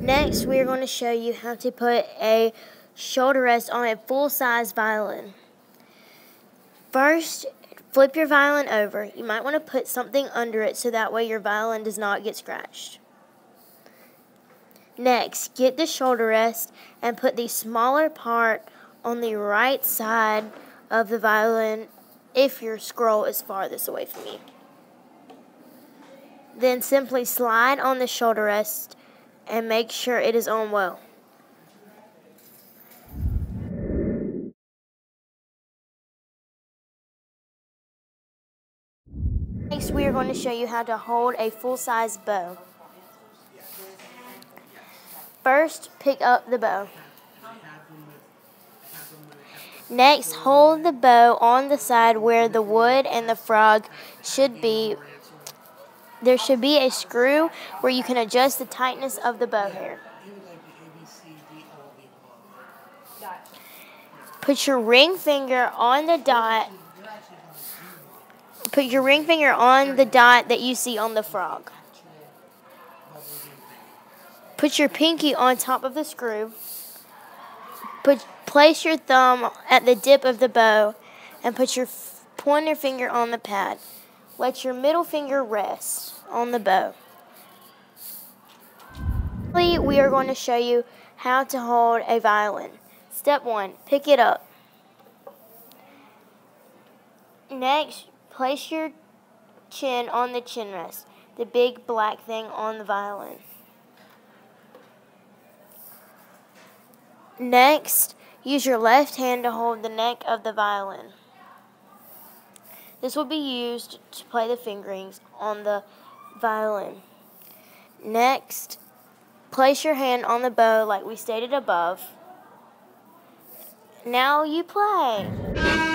Next, we are going to show you how to put a shoulder rest on a full-size violin. First, flip your violin over. You might want to put something under it so that way your violin does not get scratched. Next, get the shoulder rest and put the smaller part on the right side of the violin if your scroll is farthest away from you. Then simply slide on the shoulder rest and make sure it is on well. Next, we are going to show you how to hold a full-size bow. First, pick up the bow. Next, hold the bow on the side where the wood and the frog should be. There should be a screw where you can adjust the tightness of the bow hair. Put your ring finger on the dot. Put your ring finger on the dot that you see on the frog. Put your pinky on top of the screw. Put, place your thumb at the dip of the bow and put your pointer finger on the pad. Let your middle finger rest on the bow. We are going to show you how to hold a violin. Step one, pick it up. Next, place your chin on the chin rest, the big black thing on the violin. Next, use your left hand to hold the neck of the violin. This will be used to play the fingerings on the violin. Next, place your hand on the bow like we stated above. Now you play.